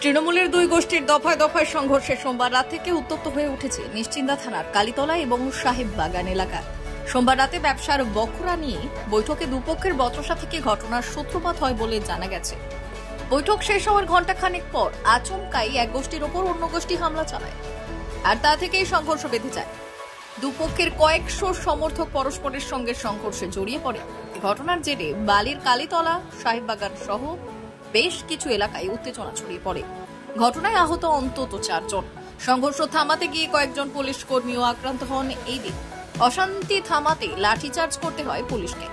তৃণমূলের দুই গোষ্ঠীর দফায় দফায় সংঘর্ষে সোমবার রাত থেকে উত্তপ্ত হয়ে উঠেছে নিশ্চিন্দা থানার কালীতলা এবং সাহেব বাগান এলাকা সোমবার রাতে ব্যবসার বখরা নিয়ে বৈঠকে দুপক্ষের বচসা থেকে ঘটনার সূত্রপাত হয় বলে জানা গেছে। বৈঠক শেষ হওয়ার ঘণ্টাখানেক পর আচমকাই এক গোষ্ঠীর ওপর অন্য গোষ্ঠী হামলা চালায়। আর তা থেকেই সংঘর্ষ বেঁধে যায়। দুপক্ষের কয়েকশো সমর্থক পরস্পরের সঙ্গে সংঘর্ষে জড়িয়ে পড়ে। ঘটনার জেরে বালির কালীতলা, সাহেববাগান সহ বেশ কিছু এলাকায় উত্তেজনা ছড়িয়ে পড়ে। ঘটনায় আহত অন্তত চারজন। সংঘর্ষ থামাতে গিয়ে কয়েকজন পুলিশ কর্মীও আক্রান্ত হন এই দিন। অশান্তি থামাতে লাঠিচার্জ করতে হয় পুলিশকে।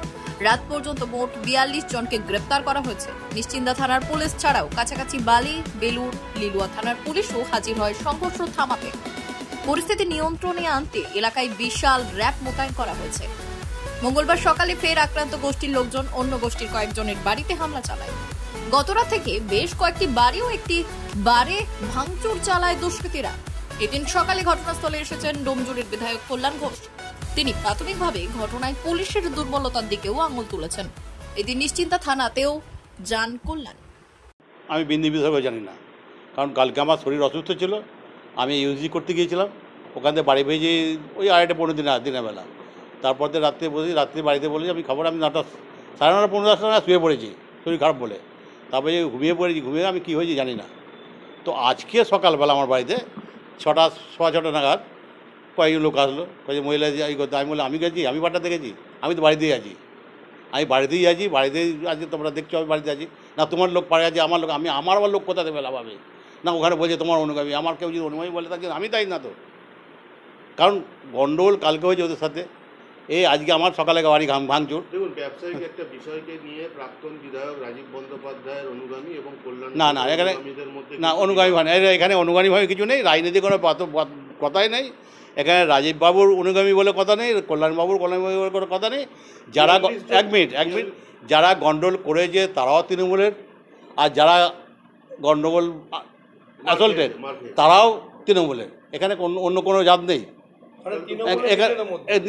রাত পর্যন্ত মোট বিয়াল্লিশ জনকে গ্রেপ্তার করা হয়েছে। নিশ্চিন্দা থানার পুলিশ ছাড়াও কাছাকাছি বালি বেলুর লিলুয়া থানার পুলিশও হাজির হয় সংঘর্ষ থামাতে। পরিস্থিতি নিয়ন্ত্রণে আনতে এলাকায় বিশাল র্যাব মোতায়েন করা হয়েছে। মঙ্গলবার সকালে ফের আক্রান্ত গোষ্ঠীর লোকজন অন্য গোষ্ঠীর কয়েকজনের বাড়িতে হামলা চালায়। গতরাত থেকে বেশ কয়েকটি বাড়িও একটি বারে ভাঙচুর চালায় দুষ্কৃতীরা। এদিন সকালে ঘটনাস্থলে এসেছেন ডোমজুরের বিধায়ক কল্যাণ ঘোষ। তিনি প্রাথমিকভাবে ঘটনায় পুলিশের দুর্বলতার দিকেও আঙুল তুলেছেন। এদিন নিশ্চিন্তা থানাতেও যান কল্যাণ। আমি বিন্দু বিসর্গ জানি না। কারণ কালকে আমার শরীর অসুস্থ ছিল। আমি ইউজি করতে গিয়েছিলাম। ওখান থেকে বাড়ি ভেজে ওই আড়াইটা পনেরো দিন দিনের বেলা। তারপর থেকে রাত্রে বসে, রাত্রে বাড়িতে বলেছি আমি খাবার, আমি নটা, সাড়ে নটা পনেরো দশটা শুয়ে পড়েছি। শরীর খারাপ বলে। তারপরে ঘুমিয়ে পড়েছি, ঘুমিয়ে আমি কী হয়েছে জানি না। তো আজকে সকালবেলা আমার বাড়িতে ছটা, সোয়া ছটা নাগাদ কয়েকজন লোক আসলো। কয়েকজন মহিলা এই করতে, আমি বললাম, আমি গেছি, আমি বাড়িটা দেখেছি, আমি তো বাড়িতেই আছি। আমি বাড়িতেই আছি বাড়িতেই আছি, তোমরা দেখছ, আমি বাড়িতে আছি। না, তোমার লোক পাড়ে আছে, আমার লোক, আমি, আমার আবার লোক কোথা থেকে পেলাম আমি না ওখানে বলছে তোমার অনুগামী। আমার কেউ যদি অনুগামী বলে থাকে আমি তাই না তো? কারণ গন্ডগোল কালকে হয়েছে ওদের সাথে। এই আজকে আমার সকালে গাড়ি ঘাম ভাঙচুর। দেখুন ব্যবসায়িক একটা বিষয়কে নিয়ে প্রাক্তন বিধায়ক রাজীব বন্দ্যোপাধ্যায়ের অনুগামী এবং কল্যাণ না, না, এখানে- না অনুগামী ভাবে এখানে অনুগামী ভাবে কিছু নেই রাজনীতি কোনো কথাই নেই। এখানে রাজীব বাবুর অনুগামী বলে কথা নেই কল্যাণবাবুর কল্যাণবাবু বলে কোনো কথা নেই। যারা এক মিনিট এক মিনিট। যারা গন্ডগোল করেছে তারাও তৃণমূলের। আর যারা গন্ডগোল অ্যাসল্টেড মারপিট। তারাও তৃণমূলের এখানে কোনো অন্য কোনো জাত নেই।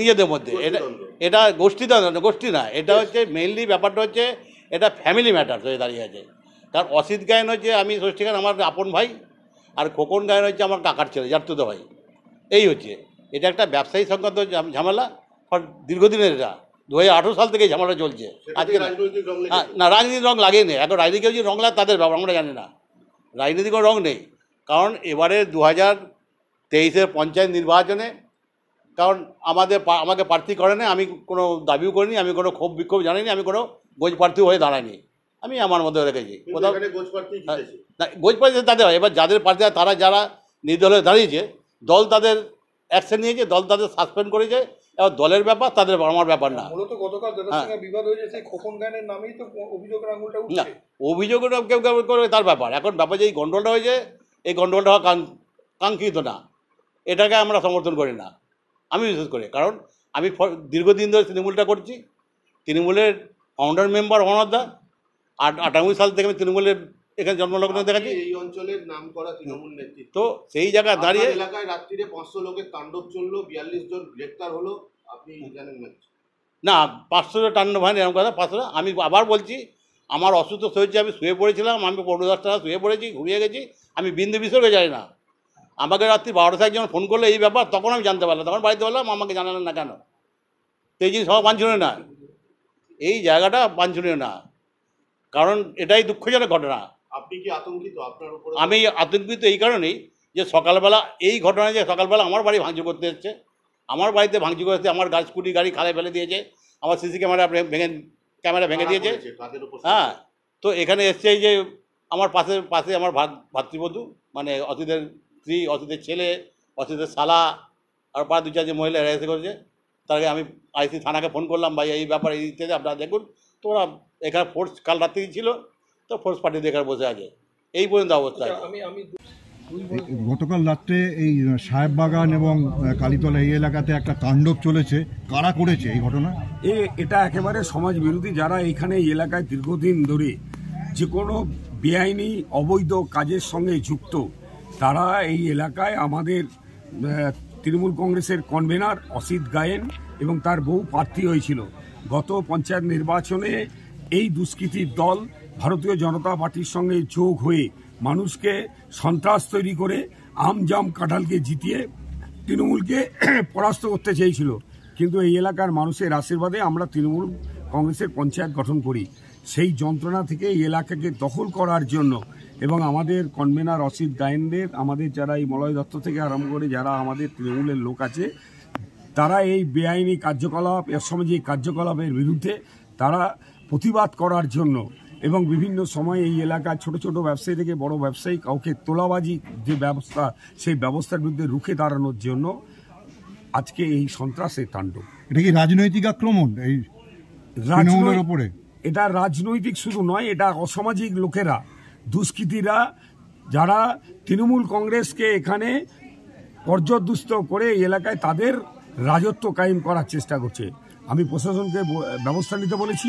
নিজেদের মধ্যে। এটা। এটা গোষ্ঠী না গোষ্ঠী না। এটা হচ্ছে মেইনলি ব্যাপারটা হচ্ছে এটা ফ্যামিলি ম্যাটার হয়ে দাঁড়িয়ে আছে। কারণ অসিত গায়ন হচ্ছে আমি ষষ্ঠী গায়ন আমার আপন ভাই আর খোকন গায়ন হচ্ছে আমার কাকার ছেলে জারতুতো ভাই। এই হচ্ছে। এটা একটা ব্যবসায়ী সংক্রান্ত ঝামেলা। ফর দীর্ঘদিনের এটা। দু হাজার আঠেরো সাল থেকে ঝামেলা চলছে। আজকে না। রাজনীতির রং লাগেই নেই এখন রাজনীতি যদি রং লাগে তাদের ব্যাপার আমরা জানি না। রাজনীতিক কোনো রং নেই। কারণ এবারে দু হাজার তেইশের পঞ্চায়েত নির্বাচনে কারণ আমাদের আমাকে প্রার্থী করে করেনি আমি কোনো দাবিও করিনি আমি কোনো ক্ষোভ বিক্ষোভ জানাইনি আমি কোনো গোজ প্রার্থী হয়ে দাঁড়াইনি। আমি আমার মধ্যে রেখেছি। কোথাও হ্যাঁ, না গোজ প্রার্থী তাদের হয়। এবার যাদের প্রার্থী তারা যারা নির্দল দাঁড়িয়েছে দল তাদের অ্যাকশন নিয়েছে দল তাদের সাসপেন্ড করেছে এবার দলের ব্যাপার তাদের আমার ব্যাপার না। মূলত গতকাল যাদের হ্যাঁ। বিবাদ খোকন গানের নামেই তো অভিযোগের আঙুলটা না অভিযোগ কেউ কেউ করবে তার ব্যাপার। এখন ব্যাপার যে এই গন্ডলটা হয়েছে এই গন্ডলটা হওয়া কাঙ্ক্ষিত না। এটাকে আমরা সমর্থন করি না। আমি বিশেষ করে কারণ আমি দীর্ঘদিন ধরে তৃণমূলটা করছি। তৃণমূলের ফাউন্ডার মেম্বার অনদা আট আটানব্বই সাল থেকে আমি তৃণমূলের এখানে জন্মলগ্ন দেখাচ্ছি। এই অঞ্চলের নাম করা তৃণমূল নেতৃত্ব তো সেই জায়গায় দাঁড়িয়ে এলাকায় রাত্রিরে পাঁচশো লোকের তাণ্ডব চলল বিয়াল্লিশ জন গ্রেপ্তার হলো আপনি জানেন না না পাঁচশো টান্ন ভাই এরকম কথা পাঁচশো আমি আবার বলছি আমার অসুস্থ হয়েছে আমি শুয়ে পড়েছিলাম আমি পনেরো দশ টাকা শুয়ে পড়েছি ঘুমিয়ে গেছি আমি বিন্দু বিসর্গে যাই না। আমাকে রাত্রি বারোটা যখন ফোন করল এই ব্যাপার তখন আমি জানতে পারলাম তখন বাড়িতে বললাম আমাকে জানালেন না কেন? তো এই জিনিস সব বাঞ্ছনীয় না এই জায়গাটা বাঞ্ছনীয় না। কারণ এটাই দুঃখজনক ঘটনা। আমি আতঙ্কিত এই কারণেই যে সকালবেলা এই ঘটনা যে সকালবেলা আমার বাড়ি ভাঙচুর করতে এসছে আমার বাড়িতে ভাঙচুর করতে আমার গাড়ি স্কুটি গাড়ি খালে ফেলে দিয়েছে আমার সিসি ক্যামেরা ভেঙে ক্যামেরা ভেঙে দিয়েছে। হ্যাঁ তো এখানে এসছে এই যে আমার পাশে পাশে আমার ভাত- ভাতৃবধূ মানে অসিতের স্ত্রী অসিতের ছেলে অসিতের শালা আর পাড়া দু চারজন মহিলা এরা এসে করেছে। তার আগে আমি আইসি থানাকে ফোন করলাম ভাই এই ব্যাপারে এই আপনারা দেখুন। তো ওরা এখানে ফোর্স কাল রাত্রেই ছিল তো ফোর্স পার্টি এখানে বসে আছে। এই পর্যন্ত অবস্থা আমি আমি গতকাল রাত্রে এই সাহেববাগান এবং কালীতলা এই এলাকাতে একটা তাণ্ডব চলেছে। কারা করেছে এই ঘটনা? এ এটা একেবারে সমাজ বিরোধী যারা এখানে এই এলাকায় দীর্ঘদিন ধরে যে কোনো বেআইনি অবৈধ কাজের সঙ্গে যুক্ত তারা এই এলাকায় আমাদের তৃণমূল কংগ্রেসের কনভেনার অসিত গায়েন এবং তার বহু প্রার্থী হয়েছিল। গত পঞ্চায়েত নির্বাচনে এই দুষ্কৃতীর দল ভারতীয় জনতা পার্টির সঙ্গে যোগ হয়ে মানুষকে সন্ত্রাস তৈরি করে আমজাম কাঁঠালকে জিতিয়ে তৃণমূলকে পরাস্ত করতে চেয়েছিল। কিন্তু এই এলাকার মানুষের আশীর্বাদে আমরা তৃণমূল কংগ্রেসের পঞ্চায়েত গঠন করি। সেই যন্ত্রণা থেকে এই এলাকাকে দখল করার জন্য এবং আমাদের কনভেনার অসিত গায়েনদের, আমাদের যারা এই মলয় দত্ত থেকে আরম্ভ করে যারা আমাদের তৃণমূলের লোক আছে, তারা এই বেআইনি কার্যকলাপ অসামাজিক কার্যকলাপের বিরুদ্ধে তারা প্রতিবাদ করার জন্য এবং বিভিন্ন সময় এই এলাকার ছোট ছোট ব্যবসায়ী থেকে বড় ব্যবসায়ী কাউকে তোলাবাজি যে ব্যবস্থা সেই ব্যবস্থার বিরুদ্ধে রুখে দাঁড়ানোর জন্য আজকে এই সন্ত্রাসের তাণ্ডব। এটা কি রাজনৈতিক আক্রমণ? এই তৃণমূলের ওপরে? এটা রাজনৈতিক শুধু নয় এটা অসামাজিক লোকেরা দুষ্কৃতীরা যারা তৃণমূল কংগ্রেসকে এখানে পর্যদুস্ত করে এই এলাকায় তাদের রাজত্ব কায়েম করার চেষ্টা করছে। আমি প্রশাসনকে ব্যবস্থা নিতে বলেছি।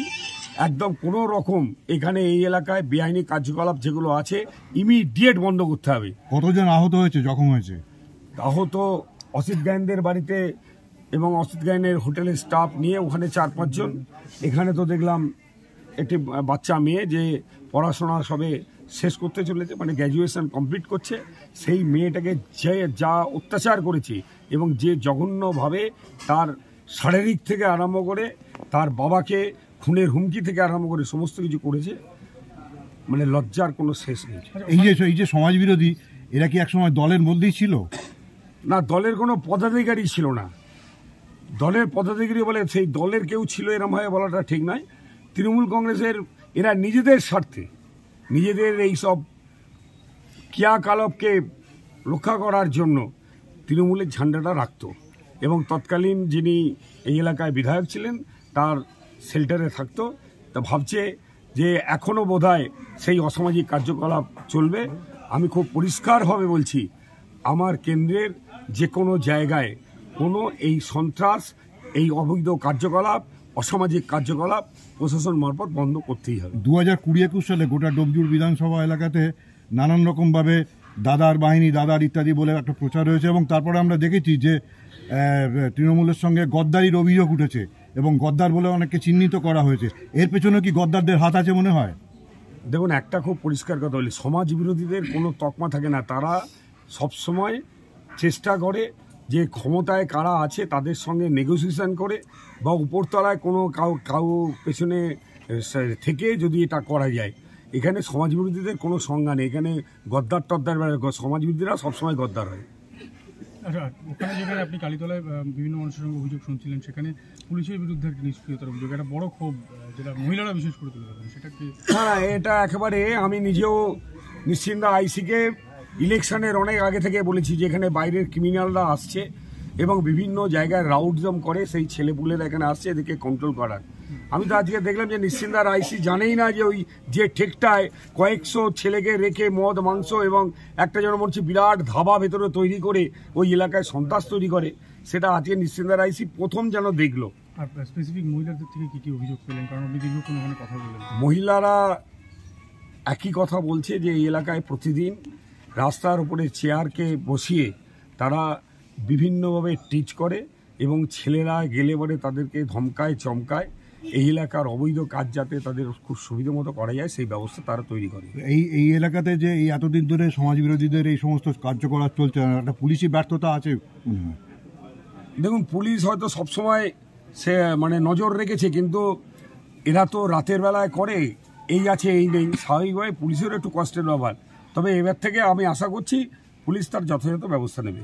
একদম কোনো রকম এখানে এই এলাকায় বেআইনি কার্যকলাপ যেগুলো আছে ইমিডিয়েট বন্ধ করতে হবে। কতজন আহত হয়েছে জখম হয়েছে? আহত অসিত গায়নদের বাড়িতে এবং অসিত গায়নের হোটেলের স্টাফ নিয়ে ওখানে চার পাঁচজন। এখানে তো দেখলাম একটি বাচ্চা মেয়ে যে পড়াশোনা সবে শেষ করতে চলেছে মানে গ্র্যাজুয়েশন কমপ্লিট করছে। সেই মেয়েটাকে যে যা অত্যাচার করেছে এবং যে জঘন্যভাবে তার শারীরিক থেকে আরম্ভ করে তার বাবাকে খুনের হুমকি থেকে আরম্ভ করে সমস্ত কিছু করেছে মানে লজ্জার কোনো শেষ নেই। এই যে এই যে সমাজ বিরোধী এরা কি একসময় দলের মধ্যেই ছিল? না দলের কোনো পদাধিকারী ছিল না। দলের পদাধিকারী বলে সেই দলের কেউ ছিল এরম এরমভাবে বলাটা ঠিক নয়। তৃণমূল কংগ্রেসের এরা নিজেদের স্বার্থে নিজেদের এই সব ক্রিয়াকলাপকে রক্ষা করার জন্য তৃণমূলের ঝান্ডাটা রাখত। এবং তৎকালীন যিনি এই এলাকায় বিধায়ক ছিলেন তার শেল্টারে থাকতো। তা ভাবছে যে এখনও বোধহয় সেই অসামাজিক কার্যকলাপ চলবে। আমি খুব পরিষ্কারভাবে বলছি, আমার কেন্দ্রের যে কোনো জায়গায় কোনো এই সন্ত্রাস, এই অবৈধ কার্যকলাপ, অসামাজিক কার্যকলাপ প্রশাসন মারফত বন্ধ করতেই হবে। দু হাজার কুড়ি একুশ সালে গোটা ডোমজুর বিধানসভা এলাকাতে নানান রকমভাবে দাদার বাহিনী, দাদার ইত্যাদি বলে একটা প্রচার হয়েছে এবং তারপরে আমরা দেখেছি যে তৃণমূলের সঙ্গে গদ্দারির অভিযোগ উঠেছে। এবং গদ্দার বলে অনেককে চিহ্নিত করা হয়েছে। এর পেছনে কি গদ্দারদের হাত আছে মনে হয়? দেখুন, একটা খুব পরিষ্কার কথা বলি। সমাজ বিরোধীদের কোনো তকমা থাকে না। তারা সবসময় চেষ্টা করে যে ক্ষমতায় কারা আছে তাদের সঙ্গে নেগোসিয়েশন করে বা উপরতলায় কোনো কাউ কাউ পেছনে থেকে যদি এটা করা যায়। এখানে সমাজ বিরোধীদের কোনো সংজ্ঞা নেই। এখানে গদ্দার টদ্দার বেড়া- সমাজ বিরোধীরা সবসময় গদ্দার হয়। আচ্ছা ওখানে যেখানে আপনি কালীতলায় বিভিন্ন মানুষের সঙ্গে অভিযোগ শুনছিলেন, সেখানে পুলিশের বিরুদ্ধে একটা নিষ্ক্রিয়তার অভিযোগ, একটা বড় ক্ষোভ যেটা মহিলারা বিশেষ করে তুলে সেটা হ্যাঁ এটা একেবারে আমি নিজেও নিশ্চিন্দা আইসিকে ইলেকশনের অনেক আগে থেকে বলেছি যে এখানে বাইরের ক্রিমিনালরা আসছে এবং বিভিন্ন জায়গায় রাউডজম করে সেই ছেলেপুলেরা এখানে আসছে, এদেরকে কন্ট্রোল করার। আমি তো আজকে দেখলাম যে নিশ্চিন্দার আইসি জানেই না যে ওই যে ঠেকটায় কয়েকশো ছেলেকে রেখে মদ মাংস এবং একটা যেন মনে বিরাট ধাবা ভেতরে তৈরি করে ওই এলাকায় সন্ত্রাস তৈরি করে সেটা আজকে নিশ্চিন্দার আইসি প্রথম যেন দেখল। আর স্পেসিফিক মহিলাদের থেকে কি কি অভিযোগ পেলেন? কারণ আপনি দীর্ঘক্ষণ ওখানে কথা বললেন। মহিলারা একই কথা বলছে যে এই এলাকায় প্রতিদিন রাস্তার উপরে চেয়ারকে বসিয়ে তারা বিভিন্নভাবে টিচ করে এবং ছেলেরা গেলে পরে তাদেরকে ধমকায় চমকায়। এই এলাকার অবৈধ কাজ যাতে তাদের খুব সুবিধা মতো করা যায় সেই ব্যবস্থা তারা তৈরি করে। এই এই এলাকাতে যে এই এতদিন ধরে সমাজ বিরোধীদের এই সমস্ত কার্যকলাপ চলছে একটা পুলিশি ব্যর্থতা আছে? দেখুন পুলিশ হয়তো সবসময় সে মানে নজর রেখেছে কিন্তু এরা তো রাতের বেলায় করে এই আছে এই নেই। স্বাভাবিকভাবে পুলিশেরও একটু কষ্টের ব্যাপার তবে এবার থেকে আমি আশা করছি পুলিশ তার যথাযথ ব্যবস্থা নেবে।